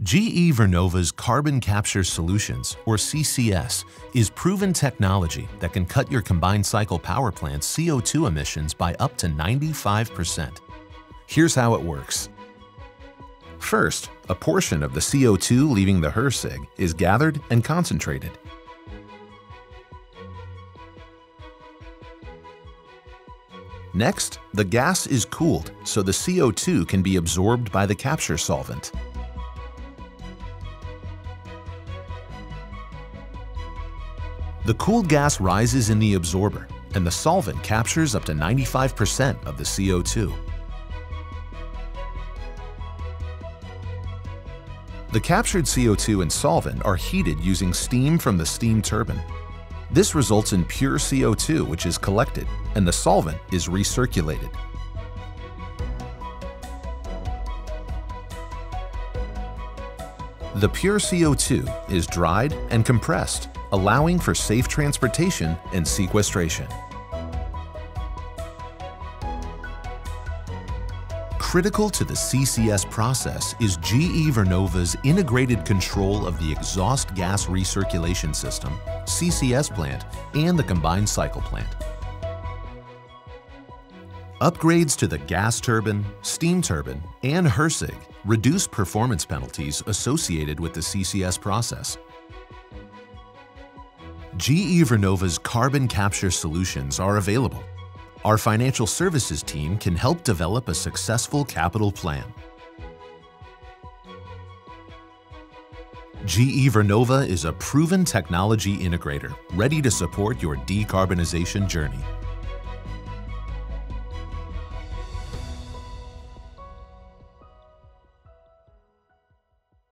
GE Vernova's Carbon Capture Solutions, or CCS, is proven technology that can cut your combined cycle power plant's CO2 emissions by up to 95%. Here's how it works. First, a portion of the CO2 leaving the HRSG is gathered and concentrated. Next, the gas is cooled so the CO2 can be absorbed by the capture solvent. The cooled gas rises in the absorber, and the solvent captures up to 95% of the CO2. The captured CO2 and solvent are heated using steam from the steam turbine. This results in pure CO2 which is collected, and the solvent is recirculated. The pure CO2 is dried and compressed allowing for safe transportation and sequestration. Critical to the CCS process is GE Vernova's integrated control of the exhaust gas recirculation system, CCS plant, and the combined cycle plant. Upgrades to the gas turbine, steam turbine, and HRSG reduce performance penalties associated with the CCS process. GE Vernova's carbon capture solutions are available. Our financial services team can help develop a successful capital plan. GE Vernova is a proven technology integrator ready to support your decarbonization journey.